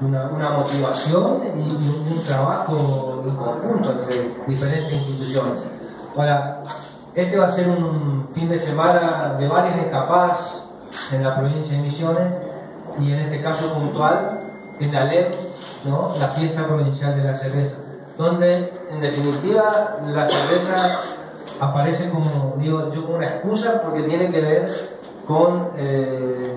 una, motivación y, un, trabajo en conjunto entre diferentes instituciones. Ahora, este va a ser un fin de semana de varias escapadas en la provincia de Misiones y en este caso puntual en Alep, ¿no? la fiesta provincial de la cerveza, donde en definitiva la cerveza aparece como, digo yo, como una excusa porque tiene que ver con eh,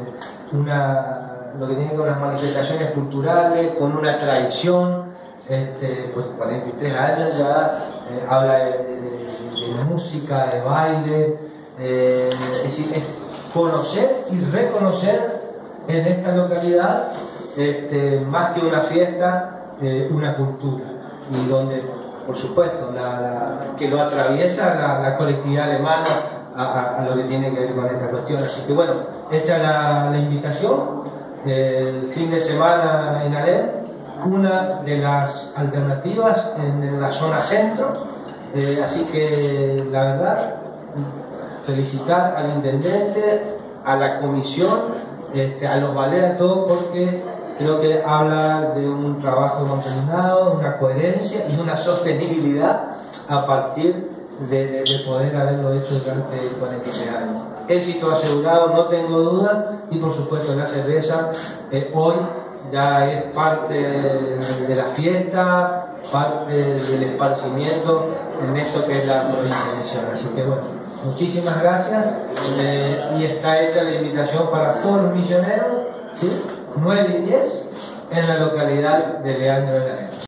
una, lo que tiene con las manifestaciones culturales, con una tradición, este, pues 43 años ya eh, habla de, música, de baile, eh, es decir, es conocer y reconocer en esta localidad, este, más que una fiesta, una cultura, y donde por supuesto, la, que lo atraviesa la, colectividad alemana a, lo que tiene que ver con esta cuestión. Así que bueno, hecha la, la invitación, el fin de semana en Alem, una de las alternativas en, la zona centro, eh, así que la verdad, felicitar al intendente, a la comisión, este, a los valores, a todos, porque creo que habla de un trabajo mancomunado, una coherencia y una sostenibilidad a partir de, poder haberlo hecho durante 46 años. Éxito asegurado, no tengo duda, y por supuesto la cerveza eh, hoy ya es parte de la fiesta, parte del esparcimiento en esto que es la provincia de Así que bueno, muchísimas gracias eh, y está hecha la invitación para todos los misioneros. ¿sí? 9 y 10 en la localidad de Leandro de la